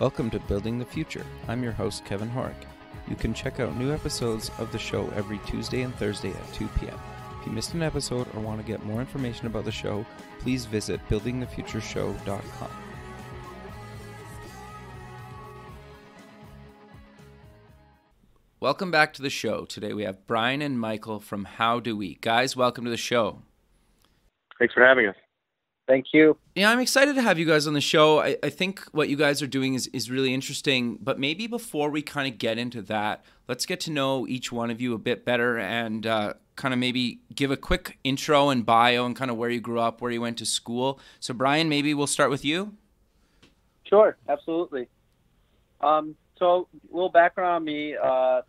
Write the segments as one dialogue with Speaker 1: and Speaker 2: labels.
Speaker 1: Welcome to Building the Future. I'm your host, Kevin Horek. You can check out new episodes of the show every Tuesday and Thursday at 2 p.m. If you missed an episode or want to get more information about the show, please visit buildingthefutureshow.com. Welcome back to the show. Today we have Brian and Michael from HowDoWe. Guys, welcome to the show.
Speaker 2: Thanks for having us.
Speaker 3: Thank you.
Speaker 1: Yeah, I'm excited to have you guys on the show. I, I think what you guys are doing is, is really interesting. But maybe before we kind of get into that, let's get to know each one of you a bit better and uh, kind of maybe give a quick intro and bio and kind of where you grew up, where you went to school. So, Brian, maybe we'll start with you.
Speaker 3: Sure, absolutely. Um, so, a little background on me. Uh,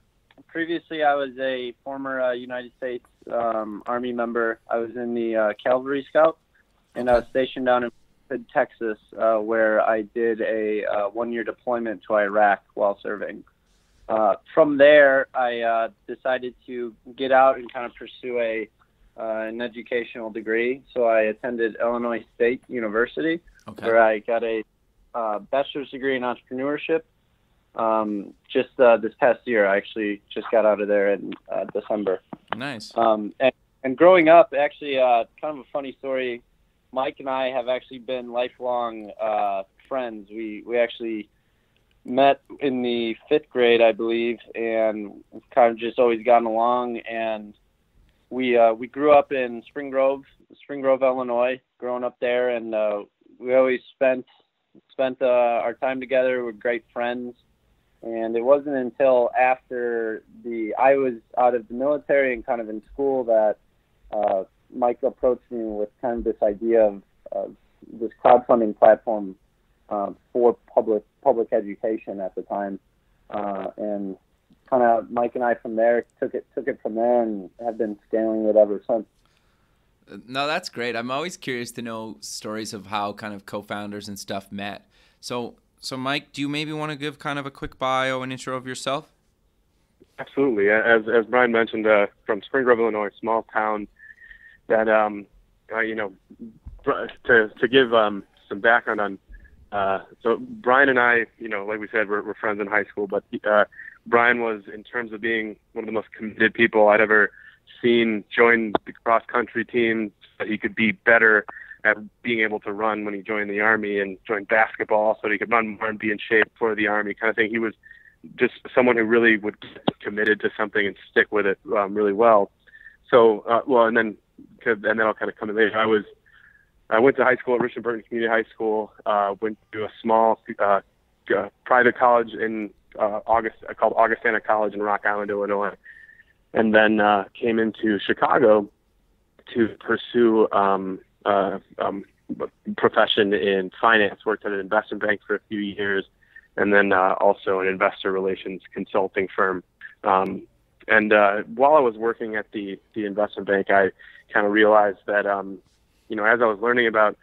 Speaker 3: previously, I was a former uh, United States um, Army member. I was in the uh, Cavalry Scout and I was stationed down in Texas, uh, where I did a uh, one-year deployment to Iraq while serving. Uh, from there, I uh, decided to get out and kind of pursue a uh, an educational degree. So I attended Illinois State University,
Speaker 1: Okay.
Speaker 3: where I got a uh, bachelor's degree in entrepreneurship. Um, just uh, this past year, I actually just got out of there in uh, December.
Speaker 1: Nice.
Speaker 3: Um, and, and growing up, actually, uh, kind of a funny story. Mike and I have actually been lifelong uh, friends. We we actually met in the fifth grade, I believe, and we've kind of just always gotten along. And we uh, we grew up in Spring Grove, Spring Grove, Illinois. Growing up there, and uh, we always spent spent uh, our time together. We're great friends. And it wasn't until after the I was out of the military and kind of in school that uh, Mike approached me with kind of this idea of, of this crowdfunding platform uh, for public public education at the time, uh, and kind of Mike and I from there took it took it from there and have been scaling it ever since.
Speaker 1: No, that's great. I'm always curious to know stories of how kind of co-founders and stuff met. So, so Mike, do you maybe want to give kind of a quick bio and intro of yourself?
Speaker 2: Absolutely. As as Brian mentioned, uh, from Spring Grove, Illinois, small town that um, uh, you know, to to give um, some background on. Uh, so Brian and I, you know, like we said, we're, we're friends in high school, but uh, Brian was, in terms of being one of the most committed people I'd ever seen, join the cross country team so that he could be better at being able to run when he joined the army and joined basketball so he could run more and be in shape for the army kind of thing. He was just someone who really would get committed to something and stick with it um, really well. So, uh, well, and then and then I'll kind of come in later. I was I went to high school at Richmond Burton Community High School. Uh, went to a small uh, uh, private college in uh, August uh, called Augustana College in Rock Island, Illinois, and then uh, came into Chicago to pursue um, uh, um, profession in finance. Worked at an investment bank for a few years, and then uh, also an investor relations consulting firm. Um, and uh, while I was working at the the investment bank, I kind of realized that um, you know as I was learning about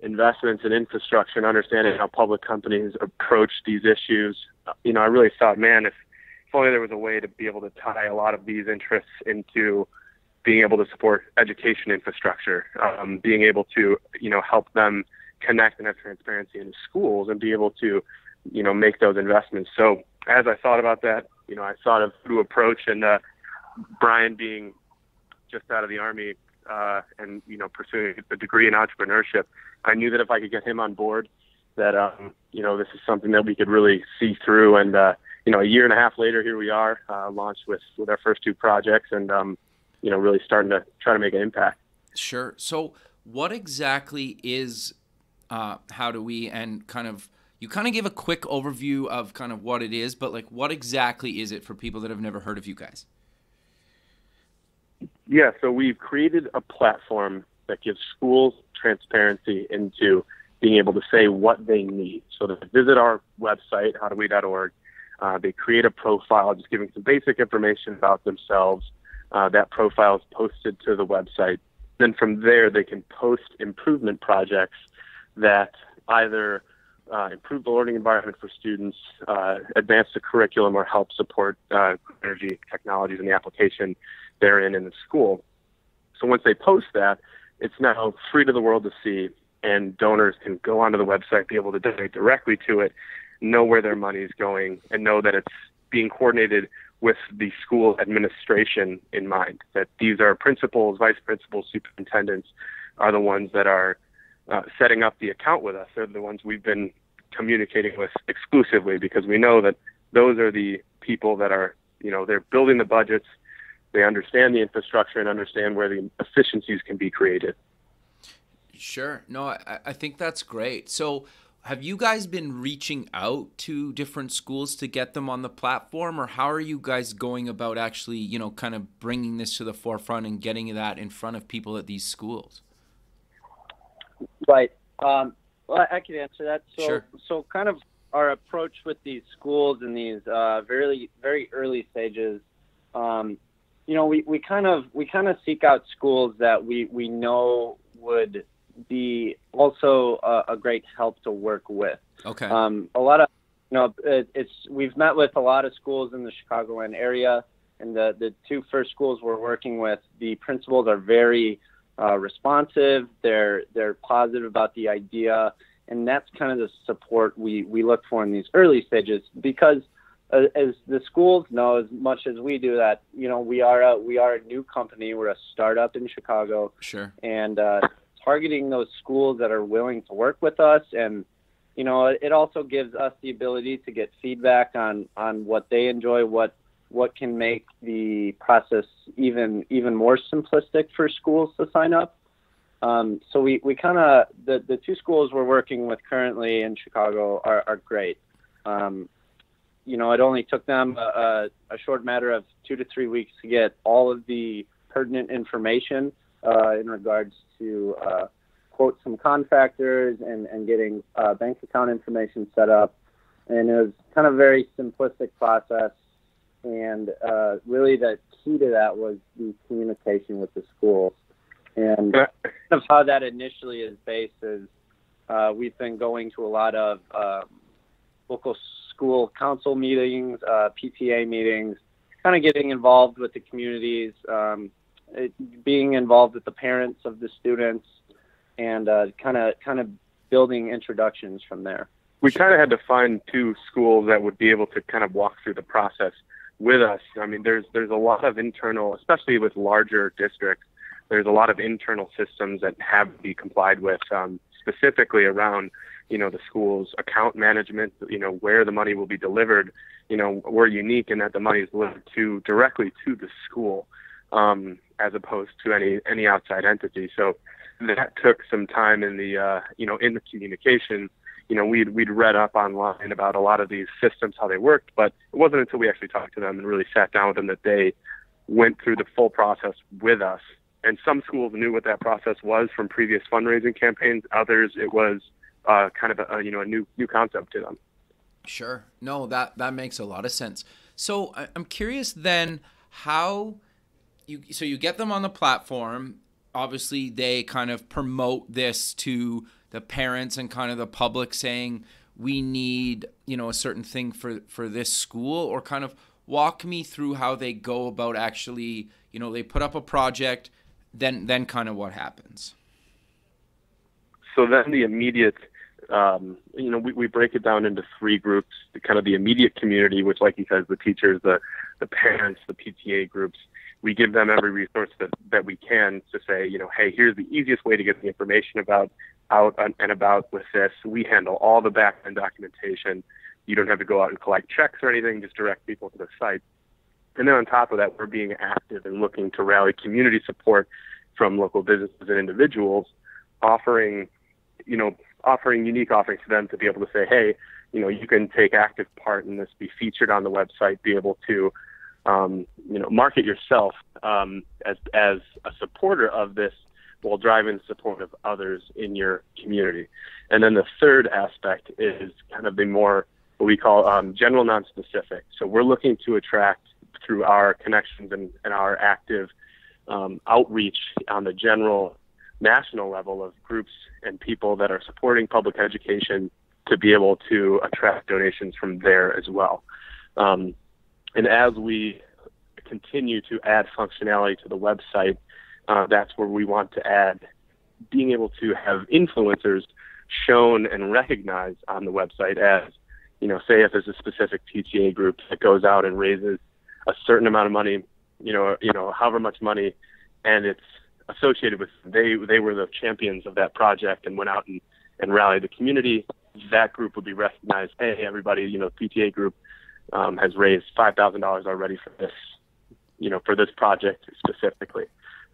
Speaker 2: investments and infrastructure and understanding how public companies approach these issues, you know I really thought, man, if if only there was a way to be able to tie a lot of these interests into being able to support education infrastructure, um, being able to you know help them connect and have transparency in schools and be able to you know make those investments. So as I thought about that, you know, I thought of who to approach, and uh, Brian being just out of the army uh, and you know pursuing a degree in entrepreneurship, I knew that if I could get him on board, that um, you know this is something that we could really see through. And uh, you know, a year and a half later, here we are, uh, launched with with our first two projects, and um, you know, really starting to try to make an impact.
Speaker 1: Sure. So, what exactly is uh, HowDoWe and kind of you kind of give a quick overview of kind of what it is, but like what exactly is it for people that have never heard of you guys?
Speaker 2: Yeah, so we've created a platform that gives schools transparency into being able to say what they need. So they visit our website, howdowe.org. Uh, they create a profile, just giving some basic information about themselves. Uh, that profile is posted to the website. Then from there, they can post improvement projects that either uh, improve the learning environment for students, uh, advance the curriculum, or help support uh, energy technologies and the application therein in the school. So once they post that, it's now free to the world to see, and donors can go onto the website, be able to donate directly to it, know where their money is going and know that it's being coordinated with the school administration in mind. That these are principals, vice principals, superintendents are the ones that are uh, setting up the account with us. They're the ones we've been communicating with exclusively because we know that those are the people that are, you know, they're building the budgets, they understand the infrastructure and understand where the efficiencies can be created.
Speaker 1: Sure. No, I, I think that's great. So, have you guys been reaching out to different schools to get them on the platform, or how are you guys going about actually, you know, kind of bringing this to the forefront and getting that in front of people at these schools?
Speaker 3: Right. Um, well, I can answer that. So,
Speaker 1: Sure.
Speaker 3: so kind of our approach with these schools in these uh, very, very early stages. Um, you know, we, we kind of we kind of seek out schools that we we know would be also a, a great help to work with.
Speaker 1: Okay.
Speaker 3: Um, a lot of, you know, it, it's we've met with a lot of schools in the Chicagoland area, and the the two first schools we're working with, the principals are very uh, responsive. They're they're positive about the idea, and that's kind of the support we we look for in these early stages because. Uh, as the schools know as much as we do that you know we are a we are a new company we're a startup in Chicago
Speaker 1: sure.
Speaker 3: and uh, targeting those schools that are willing to work with us and you know it also gives us the ability to get feedback on on what they enjoy what what can make the process even even more simplistic for schools to sign up um, so we, we kind of the, the two schools we're working with currently in Chicago are, are great um, you know it only took them a, a, short matter of two to three weeks to get all of the pertinent information uh, in regards to uh, quote some contractors and, and getting uh, bank account information set up. And it was kind of a very simplistic process. And uh, really, the key to that was the communication with the schools. And kind of how that initially is based is uh, we've been going to a lot of um, local school council meetings, uh, PTA meetings, kind of getting involved with the communities. Um, it, being involved with the parents of the students and kind of kind of building introductions from there.
Speaker 2: We kind of had to find two schools that would be able to kind of walk through the process with us. I mean, there's there's a lot of internal, especially with larger districts. There's a lot of internal systems that have to be complied with, um, specifically around you know the school's account management. You know where the money will be delivered. You know we're unique in that the money is delivered to directly to the school um, as opposed to any any outside entity. So that took some time in the uh, you know in the communication. You know, we'd we'd read up online about a lot of these systems how they worked, but it wasn't until we actually talked to them and really sat down with them that they went through the full process with us. And some schools knew what that process was from previous fundraising campaigns. Others, it was uh, kind of a, you know a new new concept to them.
Speaker 1: Sure. No, that that makes a lot of sense. So I'm curious then how you so you get them on the platform obviously they kind of promote this to the parents and kind of the public saying we need you know a certain thing for for this school or kind of walk me through how they go about actually you know they put up a project then then kind of what happens.
Speaker 2: So then the immediate um, you know, we, we break it down into three groups, the kind of the immediate community, which like you said, the teachers, the, the parents, the PTA groups, we give them every resource that, that we can to say, you know, hey, here's the easiest way to get the information about out and about with this. We handle all the back end documentation. You don't have to go out and collect checks or anything, just direct people to the site. And then on top of that, we're being active and looking to rally community support from local businesses and individuals, offering, you know, offering unique offerings to them to be able to say, hey, you know, you can take active part in this, be featured on the website, be able to, um, you know, market yourself um, as as a supporter of this while driving support of others in your community. And then the third aspect is kind of the more what we call um, general non-specific. So we're looking to attract through our connections and, and our active um, outreach on the general national level of groups and people that are supporting public education to be able to attract donations from there as well. Um, and as we continue to add functionality to the website, uh, that's where we want to add being able to have influencers shown and recognized on the website as you know, say if there's a specific PTA group that goes out and raises a certain amount of money, you know, you know, however much money, and it's associated with they they were the champions of that project and went out and and rallied the community. That group would be recognized. Hey, everybody, you know, PTA group um, has raised five thousand dollars already for this, you know, for this project specifically.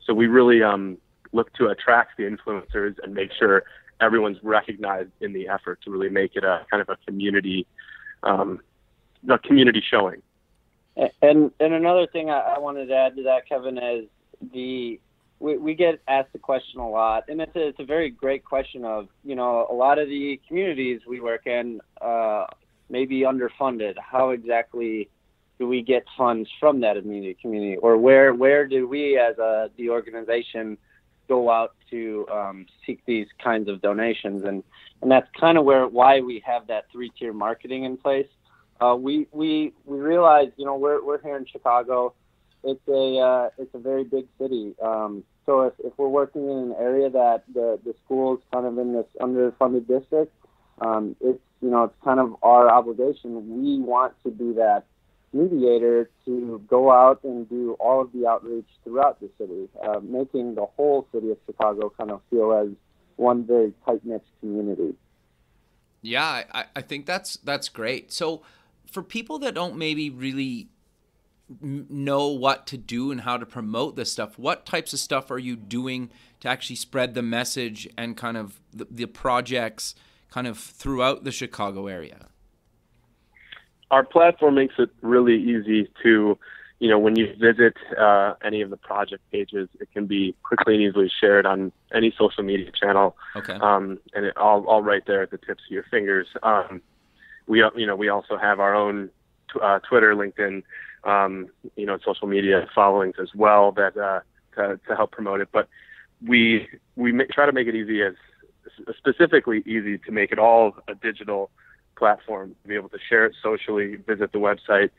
Speaker 2: So we really um, look to attract the influencers and make sure everyone's recognized in the effort to really make it a kind of a community, um, a community showing.
Speaker 3: And and another thing I, wanted to add to that, Kevin, is the we, we get asked the question a lot, and it's a, it's a very great question of you know a lot of the communities we work in uh, may be underfunded. How exactly do we get funds from that immediate community, or where where do we as a the organization go out to um, seek these kinds of donations, and and that's kind of where why we have that three tier marketing in place. Uh, we we we realize you know we're we're here in Chicago. It's a uh, it's a very big city. Um, so if, if we're working in an area that the the school's kind of in this underfunded district, um, it's you know it's kind of our obligation. We want to be that mediator to go out and do all of the outreach throughout the city, uh, making the whole city of Chicago kind of feel as one very tight knit community.
Speaker 1: Yeah, I, I think that's that's great. So for people that don't maybe really know what to do and how to promote this stuff, what types of stuff are you doing to actually spread the message and kind of the, the projects kind of throughout the Chicago area?
Speaker 2: our platform makes it really easy to, you know, when you visit uh, any of the project pages, it can be quickly and easily shared on any social media channel.
Speaker 1: Okay.
Speaker 2: Um, and it all, all right there at the tips of your fingers. Um, we, you know, we also have our own t- uh, Twitter, LinkedIn, um, you know, social media followings as well that uh, to, to help promote it. But we we ma- try to make it easy as specifically easy to make it all a digital platform to be able to share it socially, visit the website,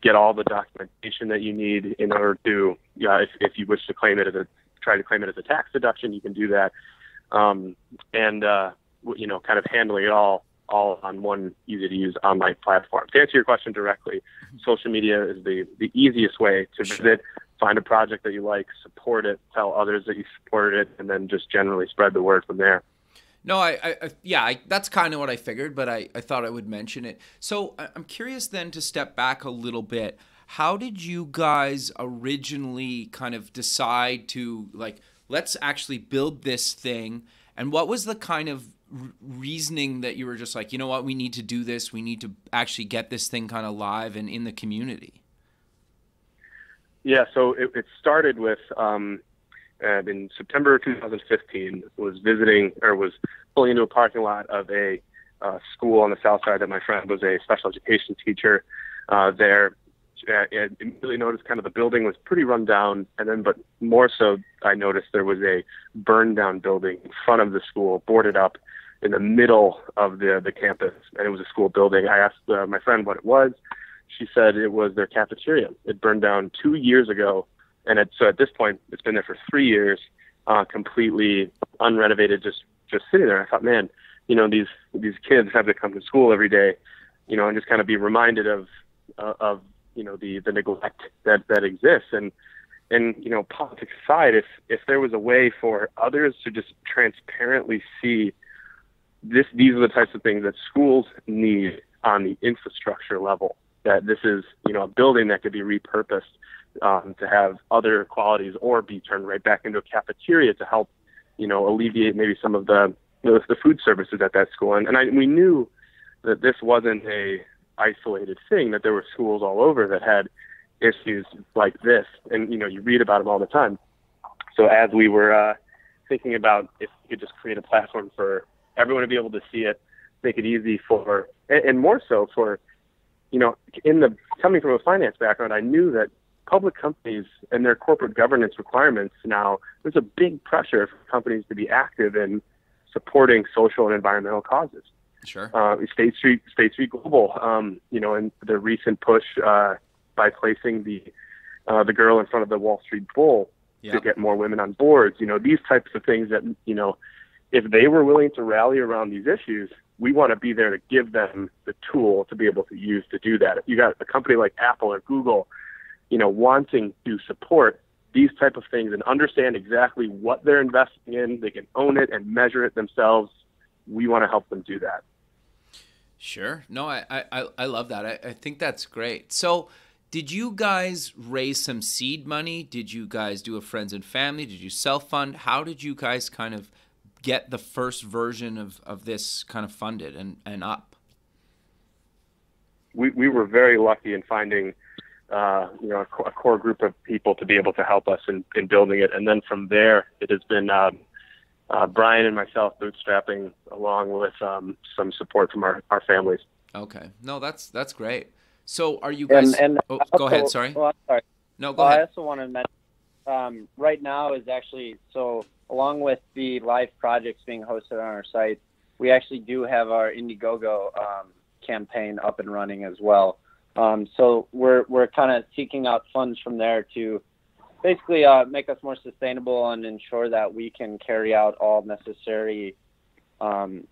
Speaker 2: get all the documentation that you need in order to, yeah, if, if you wish to claim it as a, try to claim it as a tax deduction, you can do that. Um, and, uh, you know, kind of handling it all, all on one easy to use online platform. To answer your question directly, social media is the, the easiest way to visit, find a project that you like, support it, tell others that you supported it, and then just generally spread the word from there.
Speaker 1: No, I, I yeah, I, that's kind of what I figured, but I, I thought I would mention it. So I'm curious then to step back a little bit. How did you guys originally kind of decide to like let's actually build this thing? And what was the kind of reasoning that you were just like, you know what, we need to do this. We need to actually get this thing kind of live and in the community.
Speaker 2: Yeah, so it, it started with um, and in September 2015 was visiting or was pulling into a parking lot of a uh, school on the south side that my friend was a special education teacher uh, there. And immediately noticed kind of the building was pretty run down, and then, but more so, I noticed there was a burned down building in front of the school, boarded up in the middle of the the campus, and it was a school building. I asked uh, my friend what it was. She said it was their cafeteria. It burned down two years ago and it, so at this point, it's been there for three years, uh, completely unrenovated, just just sitting there. I thought, man, you know, these these kids have to come to school every day, you know, and just kind of be reminded of uh, of you know the the neglect that that exists and and you know politics aside if if there was a way for others to just transparently see this these are the types of things that schools need on the infrastructure level that this is you know a building that could be repurposed um, to have other qualities or be turned right back into a cafeteria to help, you know, alleviate maybe some of the know, the food services at that school. And, and I, we knew that this wasn't a isolated thing; that there were schools all over that had issues like this, and you know, you read about them all the time. So as we were uh, thinking about if we could just create a platform for everyone to be able to see it, make it easy for, and, and more so for, you know, in the coming from a finance background, I knew that public companies and their corporate governance requirements now, there's a big pressure for companies to be active in supporting social and environmental causes.
Speaker 1: Sure.
Speaker 2: Uh, State Street, State Street Global, um, you know, and the recent push uh, by placing the uh, the girl in front of the Wall Street Bull to get more women on boards. You know, these types of things that you know, if they were willing to rally around these issues, we want to be there to give them the tool to be able to use to do that. If you got a company like Apple or Google, you know, wanting to support these type of things and understand exactly what they're investing in, they can own it and measure it themselves. We want to help them do that.
Speaker 1: Sure. No, I I, I love that. I, I think that's great. So did you guys raise some seed money? Did you guys do a friends and family? Did you self fund? How did you guys kind of get the first version of, of this kind of funded and, and up?
Speaker 2: We, we were very lucky in finding uh, you know a, a, core group of people to be able to help us in, in building it, and then from there it has been uh, uh, Brian and myself bootstrapping along with um, some support from our, our families.
Speaker 1: Okay, no, that's that's great. So are you guys? And, and oh, also, go ahead. Sorry.
Speaker 3: Well, sorry.
Speaker 1: No, go well, ahead.
Speaker 3: I also want to mention um, right now is actually so along with the live projects being hosted on our site, we actually do have our Indiegogo um, campaign up and running as well. Um, so we're we're kind of seeking out funds from there to basically uh, make us more sustainable and ensure that we can carry out all necessary um,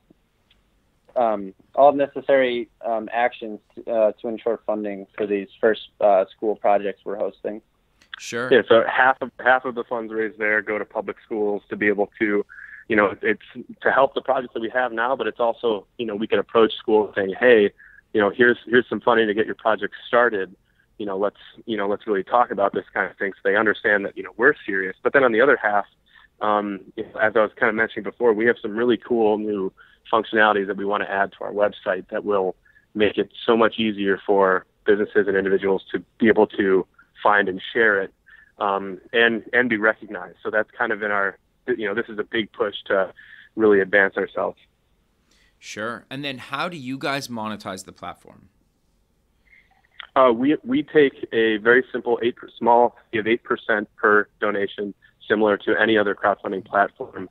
Speaker 3: um, all necessary um, actions to, uh, to ensure funding for these first uh, school projects we're hosting.
Speaker 1: Sure.
Speaker 2: Yeah. So half of half of the funds raised there go to public schools to be able to, you know, it's to help the projects that we have now, but it's also, you know, we can approach schools saying, hey, you know, here's here's some funding to get your project started. You know, let's you know let's really talk about this kind of thing so they understand that you know we're serious. But then on the other half, um, as I was kind of mentioning before, we have some really cool new functionalities that we want to add to our website that will make it so much easier for businesses and individuals to be able to find and share it um, and and be recognized. So that's kind of in our you know this is a big push to really advance ourselves.
Speaker 1: Sure. And then how do you guys monetize the platform?
Speaker 2: Uh, we we take a very simple eight small fee of eight percent per donation, similar to any other crowdfunding platform.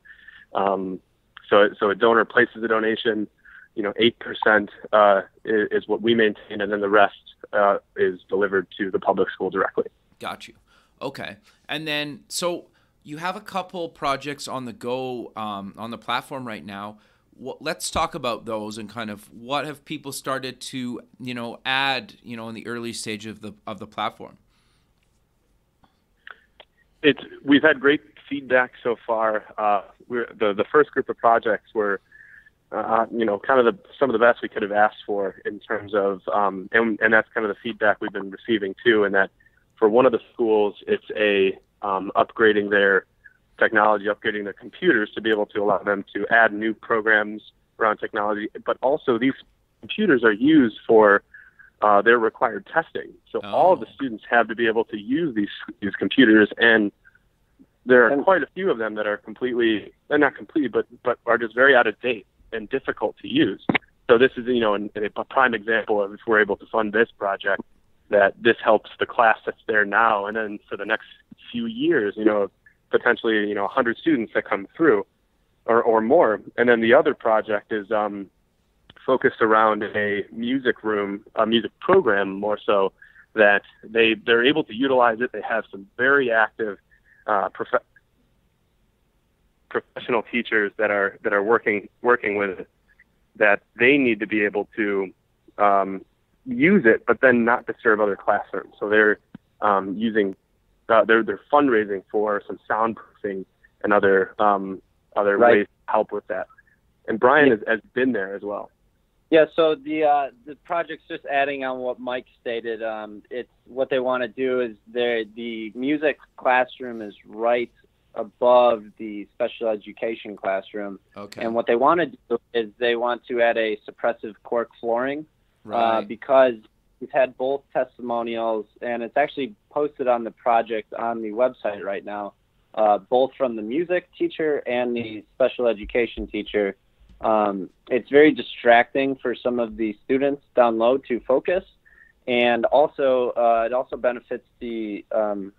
Speaker 2: Um, so so a donor places a donation, you know, eight percent uh, is, is, what we maintain, and then the rest uh, is delivered to the public school directly.
Speaker 1: Got you. Okay, and then so you have a couple projects on the go um, on the platform right now let's talk about those and kind of what have people started to you know add you know in the early stage of the of the platform?
Speaker 2: It's we've had great feedback so far. Uh, we're the the first group of projects were uh, you know kind of the some of the best we could have asked for in terms of um, and and that's kind of the feedback we've been receiving too and that for one of the schools it's a um, upgrading their technology, upgrading their computers to be able to allow them to add new programs around technology. But also, these computers are used for uh, their required testing. So oh. all of the students have to be able to use these these computers, and there are quite a few of them that are completely, they're not completely, but but are just very out of date and difficult to use. So this is, you know, an, a prime example of if we're able to fund this project, that this helps the class that's there now, and then for the next few years, you know, potentially you know 100 students that come through or, or more. And then the other project is um, focused around a music room a music program more so that they they're able to utilize it. They have some very active uh, prof- professional teachers that are that are working working with it that they need to be able to um, use it but then not disturb other classrooms. So they're um, using uh, they're they're fundraising for some soundproofing and other um, other right. ways to help with that. And Brian yeah. has, has been there as well.
Speaker 3: Yeah, so the uh, the project's just adding on what Mike stated. Um, it's what they want to do is they the music classroom is right above the special education classroom.
Speaker 1: Okay.
Speaker 3: And what they want to do is they want to add a suppressive cork flooring uh,
Speaker 1: right.
Speaker 3: uh, because we've had both testimonials, and it's actually posted on the project on the website right now, uh, both from the music teacher and the special education teacher. Um, it's very distracting for some of the students down low to focus, and also uh, it also benefits the um,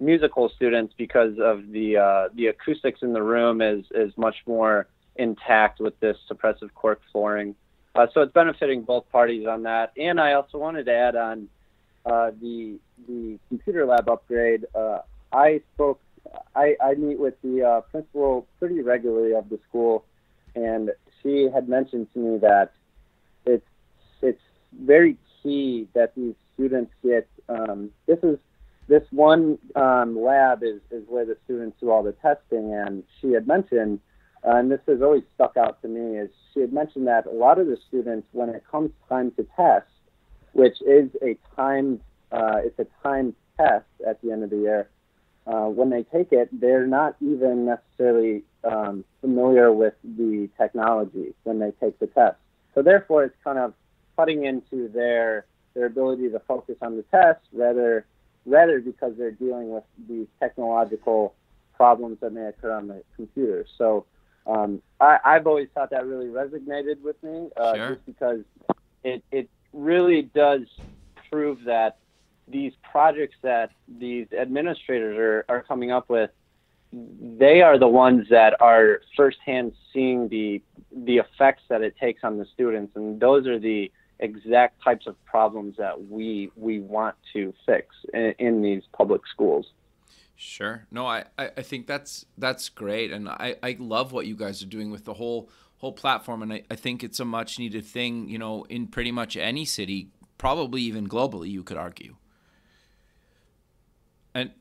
Speaker 3: musical students because of the uh, the acoustics in the room is is much more intact with this suppressive cork flooring. Uh, so it's benefiting both parties on that. And I also wanted to add on uh, the the computer lab upgrade. Uh, I spoke. I, I meet with the uh, principal pretty regularly of the school, and she had mentioned to me that it's it's very key that these students get. Um, this is this one um, lab is, is where the students do all the testing, and she had mentioned, uh, and this has always stuck out to me, is she had mentioned that a lot of the students, when it comes time to test, which is a timed, uh, it's a timed test at the end of the year, uh, when they take it, they're not even necessarily um, familiar with the technology when they take the test. So therefore, it's kind of cutting into their their ability to focus on the test rather rather because they're dealing with these technological problems that may occur on the computer. So um, I, I've always thought that really resonated with me, uh,
Speaker 1: Sure.
Speaker 3: just because it it really does prove that these projects that these administrators are, are coming up with, they are the ones that are firsthand seeing the the effects that it takes on the students, and those are the exact types of problems that we we want to fix in, in these public schools.
Speaker 1: Sure. No, I, I think that's that's great, and I, I love what you guys are doing with the whole whole platform, and I, I think it's a much needed thing. You know, in pretty much any city, probably even globally, you could argue. And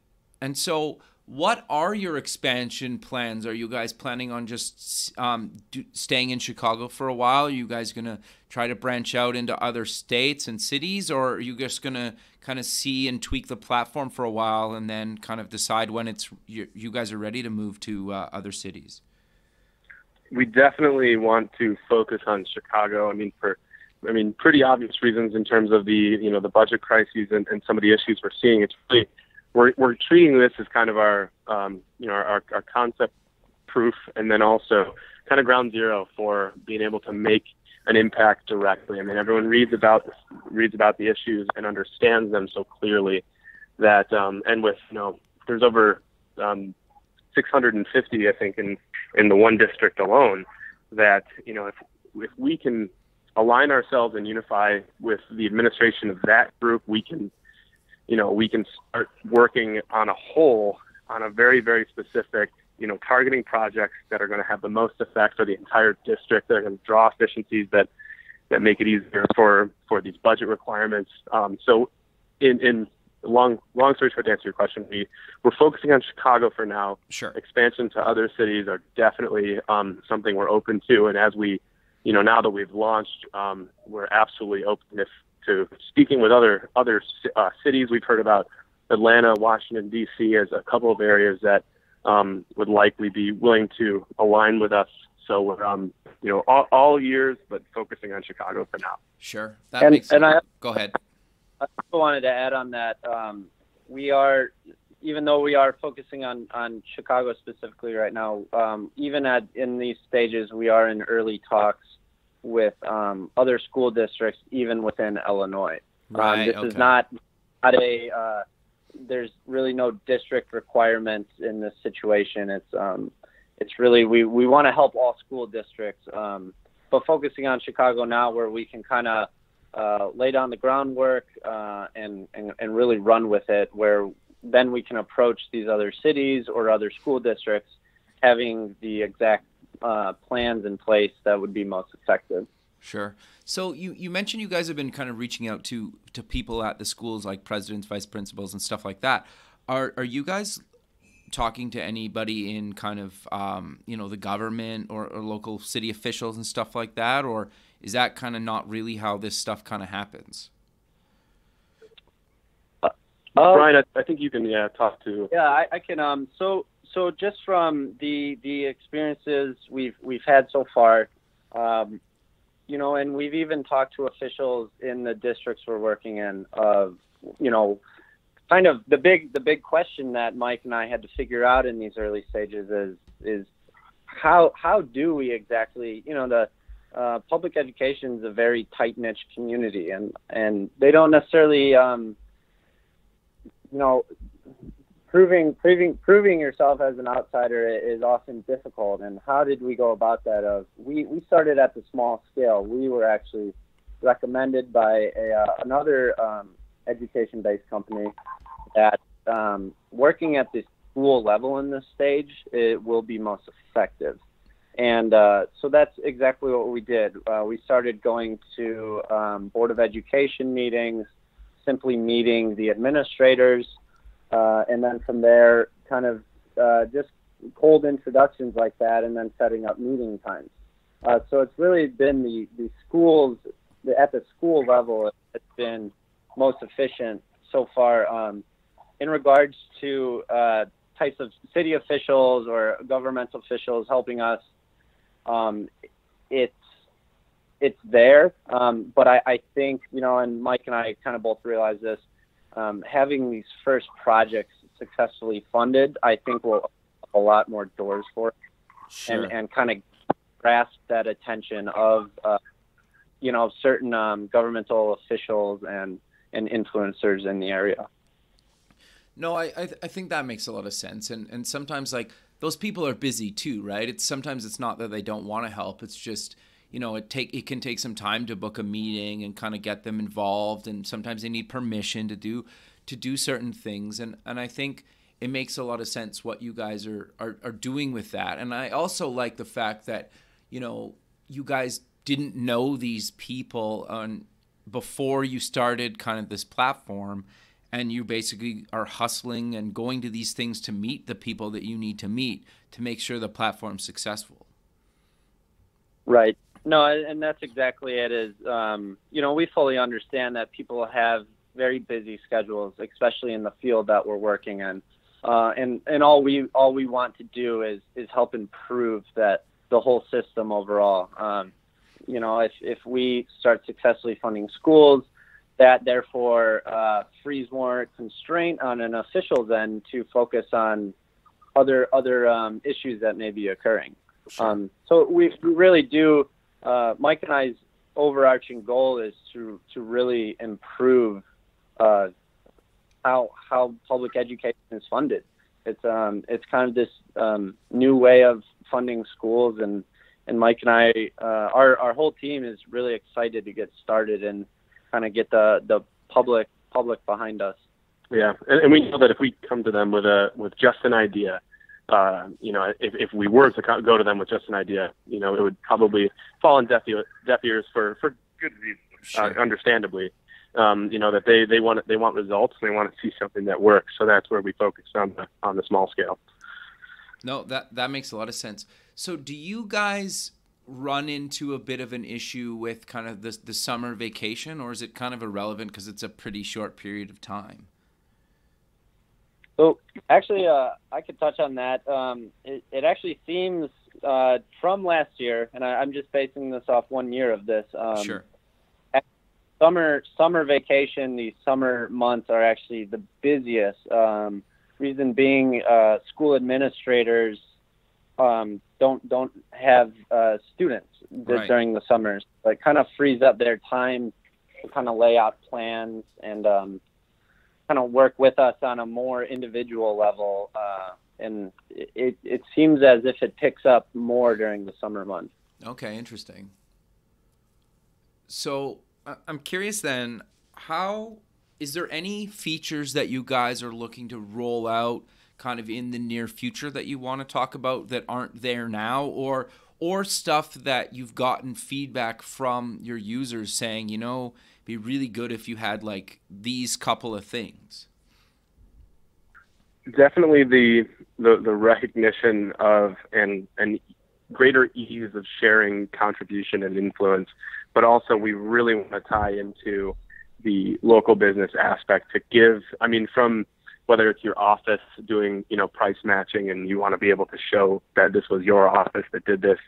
Speaker 1: and so, what are your expansion plans? Are you guys planning on just um, do, staying in Chicago for a while? Are you guys gonna try to branch out into other states and cities, or are you just gonna kind of see and tweak the platform for a while and then kind of decide when it's you, you guys are ready to move to uh, other cities?
Speaker 2: we definitely want to focus on Chicago. I mean, for I mean, pretty obvious reasons in terms of the you know the budget crises and, and some of the issues we're seeing. It's really we're we're treating this as kind of our um, you know our, our concept proof, and then also kind of ground zero for being able to make an impact directly. I mean, everyone reads about reads about the issues and understands them so clearly that um, and with you know there's over um, 650 I think in in the one district alone that you know if if we can align ourselves and unify with the administration of that group we can you know we can start working on a whole on a very very specific you know targeting projects that are going to have the most effect for the entire district that are going to draw efficiencies that that make it easier for for these budget requirements um, so in in long long story short to answer your question we we're focusing on chicago for now
Speaker 1: Sure.
Speaker 2: expansion to other cities are definitely um, something we're open to. And as we, you know, now that we've launched, um, we're absolutely open if, to speaking with other other uh, cities. We've heard about Atlanta, Washington D.C. as a couple of areas that um, would likely be willing to align with us. So we're, um, you know, all, all years, but focusing on Chicago for now.
Speaker 1: Sure. That
Speaker 3: And-
Speaker 1: makes sense.
Speaker 3: I-
Speaker 1: Go ahead.
Speaker 3: I also wanted to add on that um, we are, even though we are focusing on, on Chicago specifically right now, um, even at in these stages, we are in early talks with um, other school districts, even within Illinois.
Speaker 1: Right.
Speaker 3: um, this
Speaker 1: okay.
Speaker 3: is not not a. Uh, there's really no district requirements in this situation. It's um, it's really we we want to help all school districts, um, but focusing on Chicago now, where we can kind of uh, lay down the groundwork uh, and, and and really run with it. Where then we can approach these other cities or other school districts, having the exact uh, plans in place that would be most effective.
Speaker 1: Sure. So you, you mentioned you guys have been kind of reaching out to to people at the schools like presidents, vice principals, and stuff like that. Are are you guys talking to anybody in kind of um, you know the government or, or local city officials and stuff like that, or is that kind of not really how this stuff kind of happens?
Speaker 3: Uh,
Speaker 2: Brian, I, I think you can yeah talk to
Speaker 3: Yeah, I, I can. Um, so so just from the the experiences we've we've had so far, um, you know, and we've even talked to officials in the districts we're working in. Of you know, kind of the big the big question that Mike and I had to figure out in these early stages is is how how do we exactly you know the uh, public education is a very tight niche community and and they don't necessarily um, you know proving proving proving yourself as an outsider is often difficult. And how did we go about that? Of we we started at the small scale. We were actually recommended by a, uh, another um, education based company that um, working at the school level in this stage it will be most effective. And uh, so that's exactly what we did. Uh, we started going to um, Board of Education meetings, simply meeting the administrators, uh, and then from there, kind of uh, just cold introductions like that, and then setting up meeting times. Uh, so it's really been the, the schools, the, at the school level, it's been most efficient so far. Um, in regards to uh, types of city officials or governmental officials helping us um, it's it's there. Um, but I, I think you know, and Mike and I kind of both realize this. Um, having these first projects successfully funded, I think will open a lot more doors for it,
Speaker 1: Sure.
Speaker 3: and and kind of grasp that attention of uh, you know certain um, governmental officials and and influencers in the area.
Speaker 1: No, I I, th- I think that makes a lot of sense, and and sometimes like those people are busy too, right? It's sometimes it's not that they don't want to help. It's just you know it take it can take some time to book a meeting and kind of get them involved, and sometimes they need permission to do to do certain things, and and I think it makes a lot of sense what you guys are are, are doing with that, and I also like the fact that you know you guys didn't know these people on before you started kind of this platform and you basically are hustling and going to these things to meet the people that you need to meet to make sure the platform's successful.
Speaker 3: Right. No, and that's exactly it. Is um, you know we fully understand that people have very busy schedules, especially in the field that we're working in, uh, and and all we all we want to do is is help improve that the whole system overall. Um, you know, if if we start successfully funding schools, that therefore uh, frees more constraint on an official then to focus on other other um, issues that may be occurring.
Speaker 1: Sure.
Speaker 3: Um, so we, we really do. Uh, Mike and I's overarching goal is to to really improve uh, how how public education is funded. It's um it's kind of this um, new way of funding schools, and and Mike and I, uh, our our whole team is really excited to get started and kind of get the the public public behind us.
Speaker 2: Yeah, and, and we know that if we come to them with a with just an idea, uh, you know, if if we were to co- go to them with just an idea, you know, it would probably fall on deaf, ear, deaf ears for for good reason, uh, understandably. Um, you know that they they want they want results. and They want to see something that works. So that's where we focus on the on the small scale.
Speaker 1: No, that that makes a lot of sense. So, do you guys run into a bit of an issue with kind of the the summer vacation, or is it kind of irrelevant because it's a pretty short period of time?
Speaker 3: So actually, uh, I could touch on that. Um, it, it actually seems uh, from last year, and I, I'm just basing this off one year of this. Um,
Speaker 1: sure.
Speaker 3: Summer summer vacation, the summer months are actually the busiest. Um, reason being, uh, school administrators um, don't don't have uh, students
Speaker 1: Right.
Speaker 3: during the summers. So it kind of frees up their time to kind of lay out plans and um, kind of work with us on a more individual level. Uh, and it, it seems as if it picks up more during the summer months.
Speaker 1: Okay, interesting. So I'm curious then, how is there any features that you guys are looking to roll out kind of in the near future that you want to talk about that aren't there now or or stuff that you've gotten feedback from your users saying, you know, be really good if you had like these couple of things.
Speaker 2: definitely the the, the recognition of and and greater ease of sharing contribution and influence, but also we really want to tie into the local business aspect to give. I mean, from whether it's your office doing you know price matching and you want to be able to show that this was your office that did this,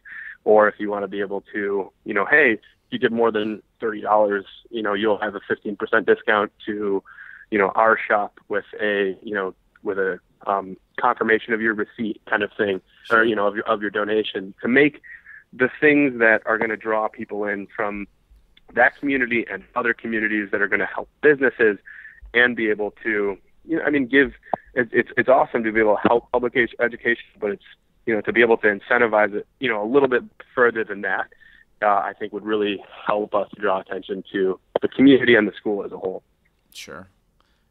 Speaker 2: or if you want to be able to you know hey you did more than thirty dollars you know you'll have a fifteen percent discount to you know our shop with a you know with a um, confirmation of your receipt kind of thing, or you know of your of your donation to make the things that are going to draw people in from that community and other communities that are going to help businesses and be able to you know I mean give it's it's it's awesome to be able to help public education, but it's you know to be able to incentivize it you know a little bit further than that. Uh, I think would really help us draw attention to the community and the school as a whole.
Speaker 1: Sure.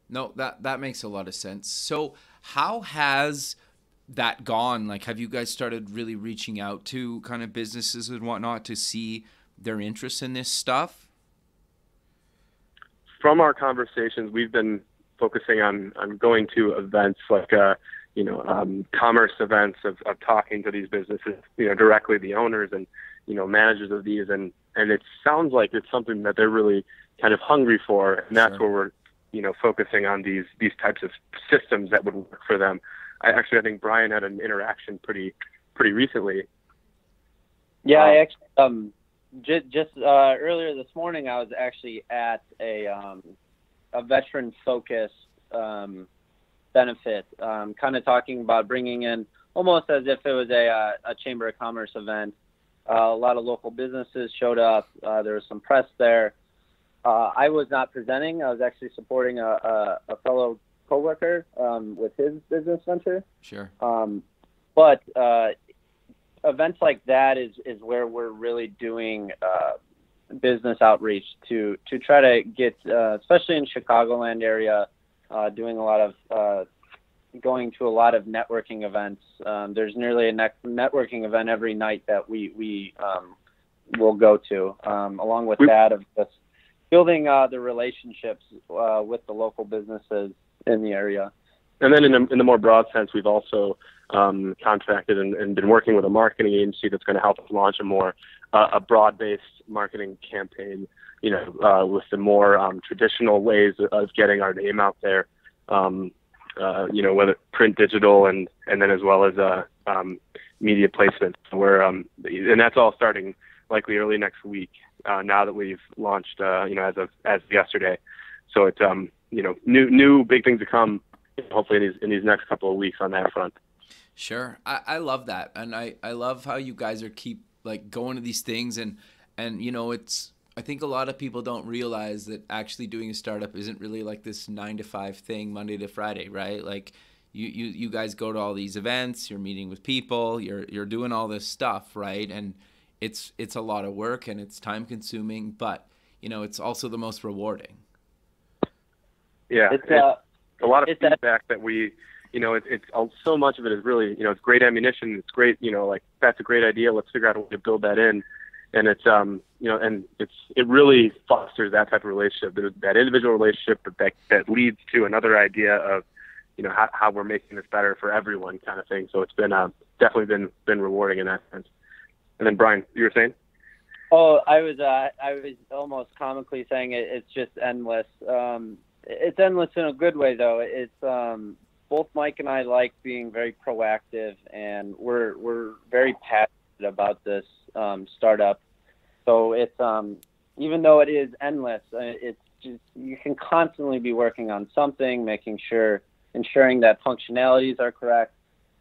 Speaker 1: No, that that makes a lot of sense. So, how has that gone? Like, have you guys started really reaching out to kind of businesses and whatnot to see their interest in this stuff?
Speaker 2: From our conversations, we've been focusing on on going to events like uh, you know um, commerce events of, of talking to these businesses, you know, directly the owners and you know managers of these, and and it sounds like it's something that they're really kind of hungry for, and that's sure. where we're you know focusing on these these types of systems that would work for them. I actually I think Brian had an interaction pretty pretty recently.
Speaker 3: Yeah, um, I actually um just just uh, earlier this morning I was actually at a um a veteran focused um benefit, um, kind of talking about bringing in almost as if it was a uh, a chamber of commerce event. Uh, a lot of local businesses showed up. Uh, there was some press there. Uh, I was not presenting. I was actually supporting a, a, a fellow coworker um, with his business venture.
Speaker 1: Sure.
Speaker 3: Um, but uh, events like that is is where we're really doing uh, business outreach to to try to get, uh, especially in Chicagoland area, uh, doing a lot of uh, going to a lot of networking events. Um, there's nearly a ne- networking event every night that we we um, will go to. Um, along with that, of just building uh, the relationships uh, with the local businesses in the area.
Speaker 2: And then in the, in the more broad sense, we've also um, contracted and, and, been working with a marketing agency that's going to help us launch a more uh, a broad-based marketing campaign. You know, uh, with the more um, traditional ways of getting our name out there. Um, uh, you know, whether print, digital, and and then as well as uh, um, media placement. Where um, and that's all starting likely early next week. Uh, now that we've launched, uh, you know, as of as of yesterday. So it's um, you know, new new big things to come. Hopefully in these in these next couple of weeks on that front.
Speaker 1: Sure, I, I love that, and I I love how you guys are keep like going to these things and and you know it's I think a lot of people don't realize that actually doing a startup isn't really like this nine to five thing, Monday to Friday, right? Like you, you, you guys go to all these events, you're meeting with people, you're, you're doing all this stuff, right? And it's, it's a lot of work and it's time consuming, but you know, it's also the most rewarding.
Speaker 2: Yeah. It's, uh, a lot of feedback that we, you know, it, it's so much of it is really, you know, it's great ammunition. It's great, you know, like that's a great idea. Let's figure out a way to build that in and it's um you know and it's it really fosters that type of relationship that individual relationship that that leads to another idea of you know how, how we're making this better for everyone kind of thing. So it's been uh, definitely been been rewarding in that sense. And then brian you were saying?
Speaker 3: Oh i was uh, i was almost comically saying it, it's just endless. Um it's endless in a good way though. It's um both mike and i like being very proactive and we're we're very passionate about this um, startup. So it's um, even though it is endless, uh, it's just you can constantly be working on something, making sure ensuring that functionalities are correct.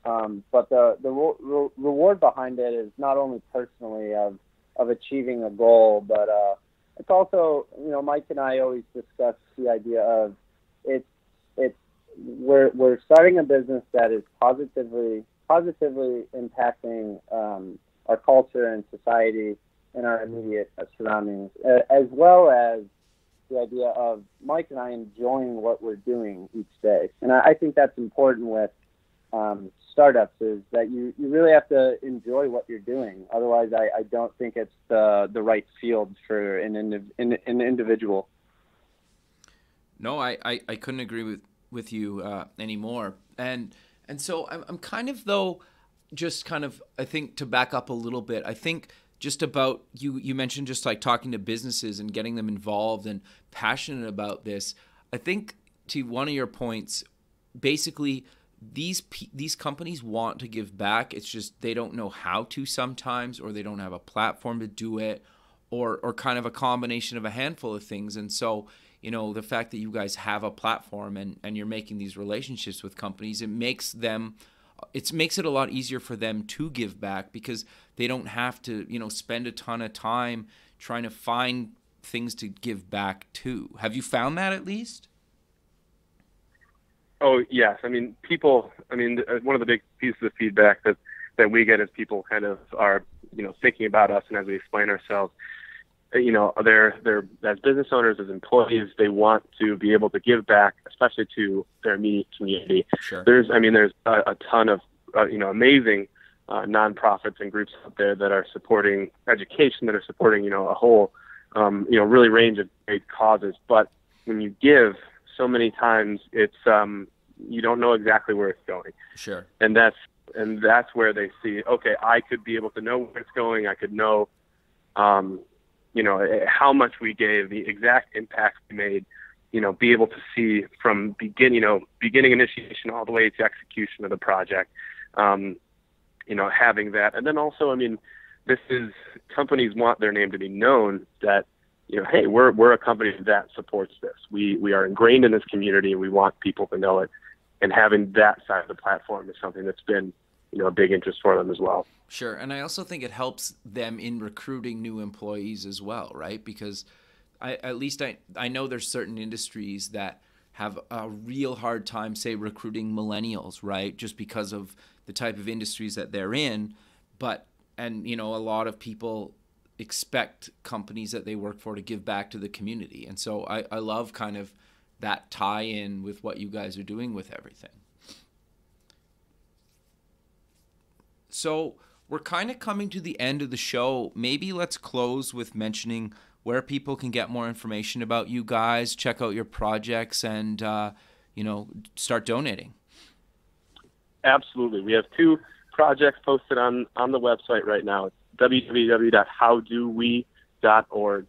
Speaker 3: Um, but the the re- re- reward behind it is not only personally of of achieving a goal, but uh, it's also you know Mike and I always discuss the idea of it's it's we're we're starting a business that is positively positively impacting um, our culture and society and our immediate surroundings, as well as the idea of Mike and I enjoying what we're doing each day. And I, think that's important with um, startups is that you, you really have to enjoy what you're doing. Otherwise, I, I don't think it's the, the right field for an, indiv- an, an individual.
Speaker 1: No, I, I, I couldn't agree with, with you uh, anymore. And, and so I'm, I'm kind of, though, just kind of I think to back up a little bit, I think just about you you mentioned just like talking to businesses and getting them involved and passionate about this. I think to one of your points, basically these these companies want to give back. It's just they don't know how to sometimes, or they don't have a platform to do it, or or kind of a combination of a handful of things. And so, you know, the fact that you guys have a platform and and you're making these relationships with companies, it makes them it makes it a lot easier for them to give back because they don't have to you know spend a ton of time trying to find things to give back to. Have you found that at least?
Speaker 2: Oh yes. I mean people i mean uh, one of the big pieces of feedback that that we get is people kind of are you know thinking about us and as we explain ourselves you know they're they're as business owners as employees they want to be able to give back especially to their immediate community.
Speaker 1: Sure.
Speaker 2: there's i mean there's a, a ton of uh, you know amazing uh, nonprofits and groups out there that are supporting education, that are supporting you know a whole um, you know really range of great causes. But when you give so many times, it's um, you don't know exactly where it's going.
Speaker 1: Sure.
Speaker 2: And that's and that's where they see okay, I could be able to know where it's going. I could know. Um, you know how much we gave, the exact impact we made, you know, be able to see from begin, you know, beginning initiation all the way to execution of the project. Um, you know, having that, and then also, I mean, this is companies want their name to be known that, you know, hey, we're we're a company that supports this. We we are ingrained in this community, and we want people to know it. And having that side of the platform is something that's been, you know, a big interest for them as well.
Speaker 1: Sure, and I also think it helps them in recruiting new employees as well, right? Because I, at least I I know there's certain industries that have a real hard time, say, recruiting millennials, right? Just because of the type of industries that they're in. But and you know, a lot of people expect companies that they work for to give back to the community, and so I, I love kind of that tie in with what you guys are doing with everything. So we're kind of coming to the end of the show. Maybe let's close with mentioning where people can get more information about you guys, check out your projects, and uh, you know start donating.
Speaker 2: Absolutely, we have two projects posted on on the website right now. It's www.howdowe.org.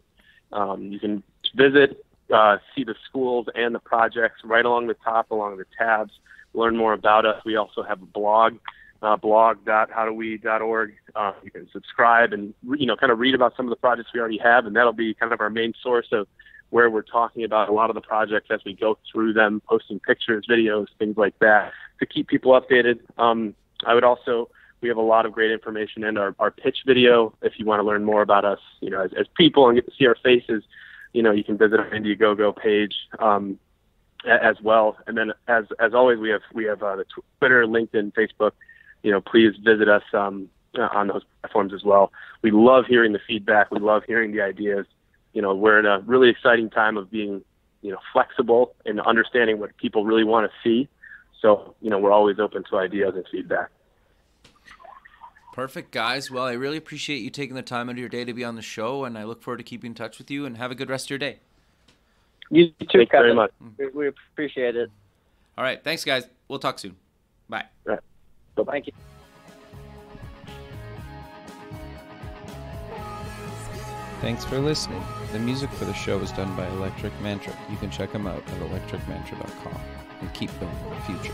Speaker 2: Um, you can visit, uh, see the schools and the projects right along the top, along the tabs. Learn more about us. We also have a blog uh, blog.howdowe.org. Uh, you can subscribe and you know kind of read about some of the projects we already have, and that'll be kind of our main source of where we're talking about a lot of the projects as we go through them, posting pictures, videos, things like that to keep people updated. Um, I would also we have a lot of great information in our, our pitch video. If you want to learn more about us, you know, as, as people and get to see our faces, you know, you can visit our Indiegogo page um, as well. And then, as as always, we have we have uh, the Twitter, LinkedIn, Facebook you know, please visit us um, on those platforms as well. We love hearing the feedback. We love hearing the ideas. You know, we're in a really exciting time of being, you know, flexible and understanding what people really want to see. So, you know, we're always open to ideas and feedback.
Speaker 1: Perfect, guys. Well, I really appreciate you taking the time out of your day to be on the show, and I look forward to keeping in touch with you. And have a good rest of your day.
Speaker 3: You too,
Speaker 2: Thanks
Speaker 3: Kevin.
Speaker 2: very much. Mm.
Speaker 3: We, we appreciate it.
Speaker 1: All right, thanks, guys. We'll talk soon. Bye.
Speaker 2: Right.
Speaker 3: Thank you.
Speaker 4: Thanks for listening. The music for the show is done by Electric Mantra. You can check them out at electricmantra.com and keep building the future.